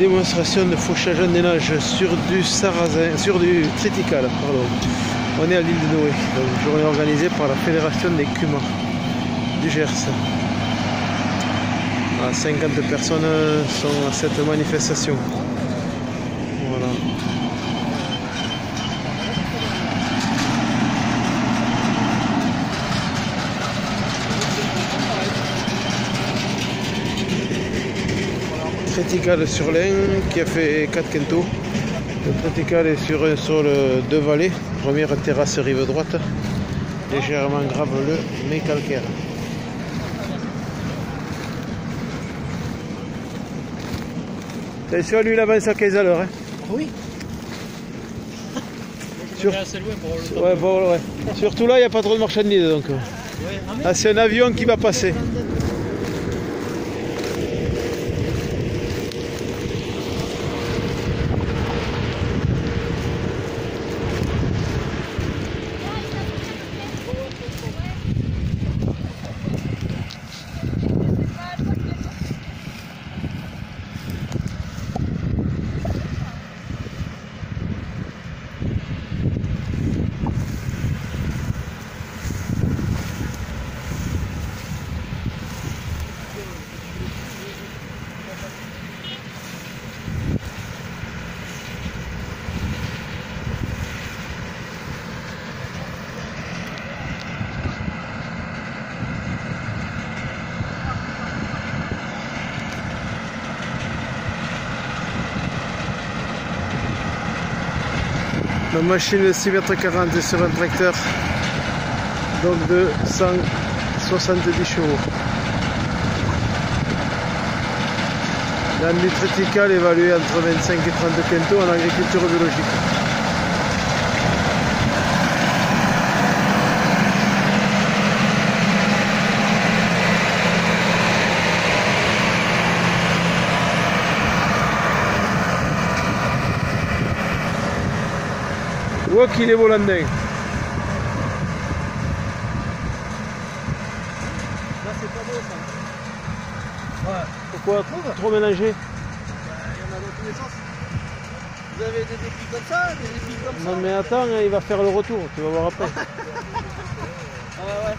Démonstration de fauchage en nage sur du sarrasin, sur du triticale, pardon. On est à l'île de Noé, journée organisée par la Fédération des Cumas du Gers. 50 personnes sont à cette manifestation. Voilà. Triticale sur l'Ain qui a fait 4 quintaux. Le Triticale est sur un sol de vallée, première terrasse rive droite, légèrement graveleux mais calcaire. Attention, lui il avance à 15 à l'heure. Hein. Oui. Sur... Ouais, bon, ouais. Surtout là, il n'y a pas trop de marchandises. Donc. Ah, c'est un avion qui va passer. La machine de 6 mètres 40 sur un tracteur donc de 170 chevaux. La nutriticale évaluée entre 25 et 30 quintaux en agriculture biologique. Vois qu'il est volandin. Là c'est pas beau ça. Ouais. Pourquoi Trop mélangé Il y en a dans tous les sens. Vous avez des défis comme ça, des défis comme ça Non mais attends, hein, il va faire le retour, tu vas voir après. ah ouais.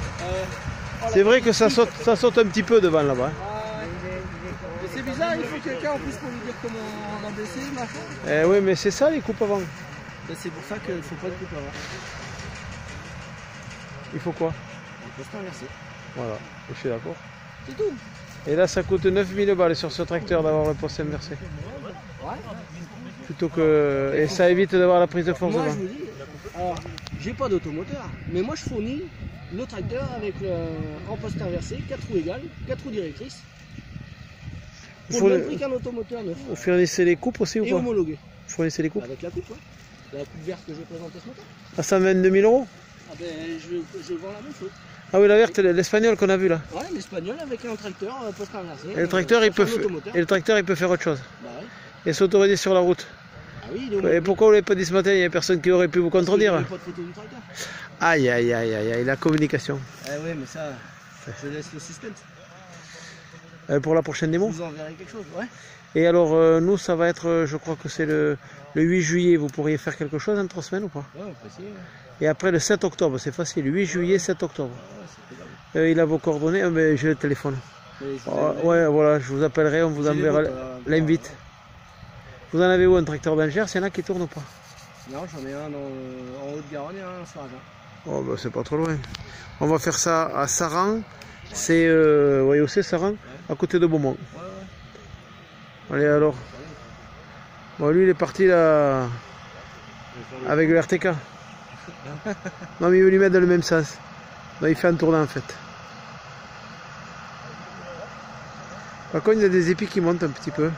Oh, c'est vrai que ça saute, ça saute un petit peu devant là-bas. Hein. Mais c'est bizarre, il faut quelqu'un en plus pour lui dire comment on a baissé, machin. Eh oui, mais c'est ça les coupes avant. Ben, c'est pour ça qu'il ne faut pas de coupe avant. Il faut quoi Un poste inversé. Voilà, je suis d'accord. C'est tout. Et là, ça coûte 9000 balles sur ce tracteur d'avoir le poste inversé. Ouais. Plutôt que. Et ça évite d'avoir la prise de force Moi, devant. je vous dis, alors, j'ai pas d'automoteur, mais moi je fournis le tracteur avec le, en poste inversé, 4 roues égales, 4 roues directrices. Pour le même prix qu'un automoteur neuf. Vous fournissez les coupes aussi ou Et pas homologué. Vous fournissez les coupes Avec la coupe, ouais. La coupe verte que je vais présenter ce matin. À 122 000 euros Ah ben, je, je vends la même chose. Ah oui, la verte, l'espagnol qu'on a vu là. Ouais, l'espagnol avec un tracteur poste inversé. Et le tracteur, euh, il peut, et le tracteur, il peut faire autre chose. Bah ouais. Et s'autoriser sur la route. Ah oui. Et pourquoi vous l'avez pas dit ce matin Il n'y a personne qui aurait pu vous contredire. pas de photo du tracteur. Aïe, aïe, aïe, aïe, aïe, la communication. Eh ouais, mais ça, je laisse le suspense. Euh, pour la prochaine démo. vous enverrai quelque chose, ouais. Et alors, euh, nous, ça va être, euh, je crois que c'est le, le 8 juillet. Vous pourriez faire quelque chose en trois semaines ou pas? Ouais, essayer. ouais. Et après le 7 octobre, c'est facile. 8 juillet, 7 octobre. Ouais, faisable. Euh, il a vos coordonnées, euh, mais j'ai le téléphone. Oh, enverrai- ouais, voilà, je vous appellerai, on vous enverra l'invite. Vous en avez où un tracteur d'Angers? Il y en a qui tournent ou pas? Non, j'en ai un en, en Haute-Garonne et un sur Agen. Oh, bah, c'est pas trop loin. On va faire ça à Saran. C'est, euh, vous voyez où c'est Saran À côté de Beaumont. Ouais. Allez alors. Bon, lui, il est parti là avec le RTK. non, mais il veut lui mettre dans le même sens. Non, il fait un tournant en fait. Par contre, il y a des épis qui montent un petit peu.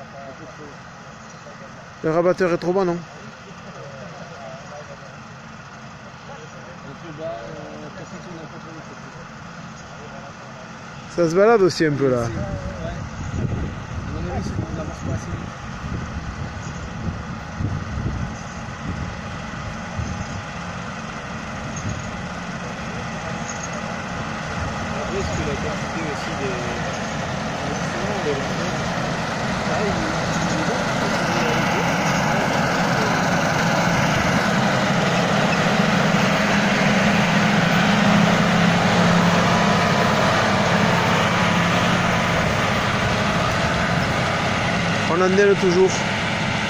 Le rabatteur est trop bas, non? Ça se balade aussi un peu là. Ouais. À mon avis, c'est qu'on que la quantité aussi des des lancements, Ah, il- il est bon. On endelle toujours.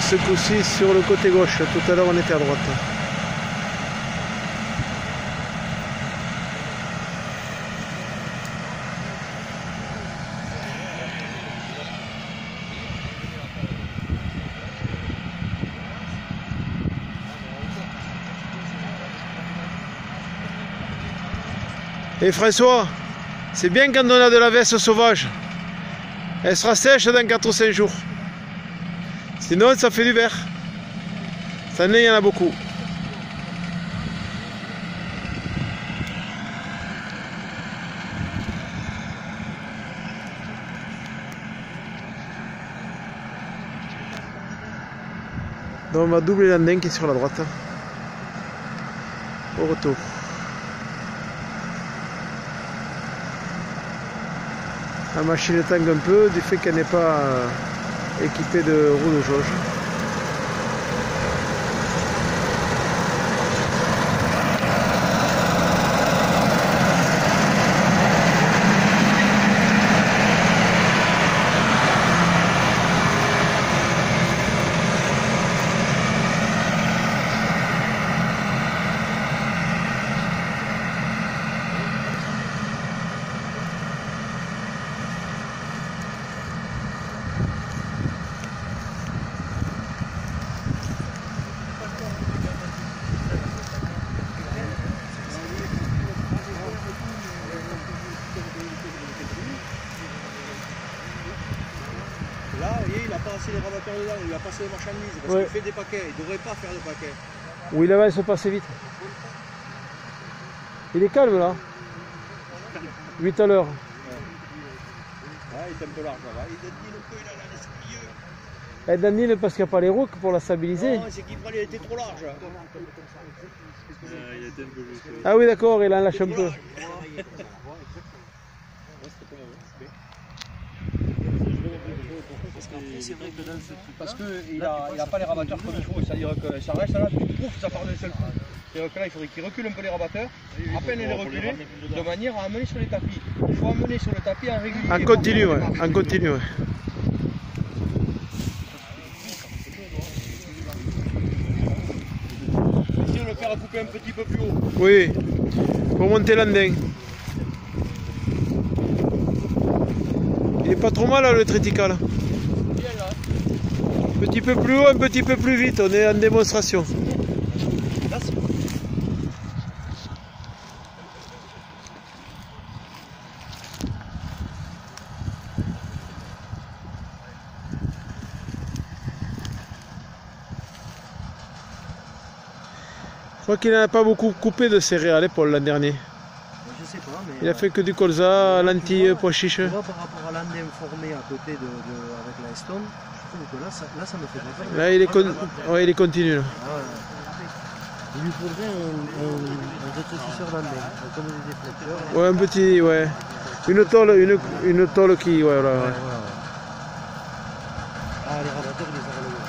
Ce coup-ci sur le côté gauche. Tout à l'heure on était à droite. Et François, c'est bien quand on a de la veste sauvage. Elle sera sèche dans 4 ou 5 jours. Sinon, ça fait du verre. Ça il y en a beaucoup. Donc on va doubler l'andin qui est sur la droite. Au retour. La machine tangue un peu du fait qu'elle n'est pas équipée de roues de jauge. Là, vous voyez, il n'a pas assez les rabatteurs dedans, il a passé les marchandises parce Ouais. qu'il fait des paquets, il ne devrait pas faire de paquets. Oui, là-bas, elle se passe vite. Il est calme là. 8 à l'heure. Ah, il est un peu large là-bas. Il a dit le peu, il a l'esprit mieux. Et Daniel, parce qu'il n'y a pas les roues pour la stabiliser. Non, c'est qu'il il était trop large. il était un peu juste. Ah oui, d'accord, il en lâche un peu. C'est vrai que dans ce truc Parce qu'il n'a il a pas les rabatteurs comme il faut, c'est-à-dire que ça reste là, pouf, ça part d'un seul coup. C'est-à-dire que là, il faudrait qu'il recule un peu les rabatteurs, à peine les reculer, de manière à amener sur les tapis. Il faut amener sur le tapis en régulier. En continu, ouais. En continu, ouais. Si on le fait recouper un petit peu plus haut. Oui. Pour monter l'andin. Pas trop mal le tritica là. Bien là. Un petit peu plus haut, un petit peu plus vite. On est en démonstration. Je crois qu'il n'en a pas beaucoup coupé de céréales pour l'an dernier. Je sais pas, mais. Il a fait que du colza, lentilles, pois chiches. Par rapport à l'andem formé à côté de, de- avec la Stone, je trouve que là, ça, là, ça me fait pas peur. Là, il est, con- ouais, il est continu. Là. Ah. Il lui faudrait un, un, un rétrécisseur comme des déflecteurs. Ouais, un petit, ouais. Une tôle, une, une tôle qui, ouais, voilà, ouais. Ouais, ouais, ouais. Ah, les rabatteurs, ils les ont relevés.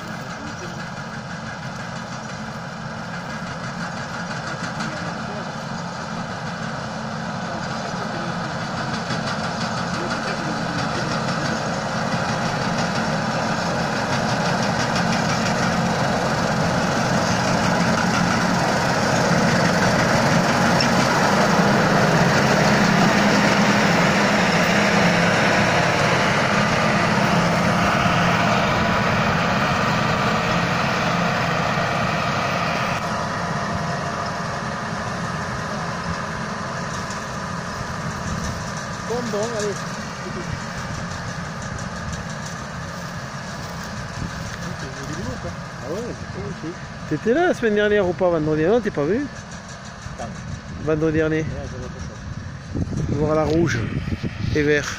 Bon, bon, allez. Ah ouais, c'est cool aussi. T'étais là la semaine dernière ou pas, vendredi Non, t'es pas venu Vendredi dernier. Voir la rouge et vert.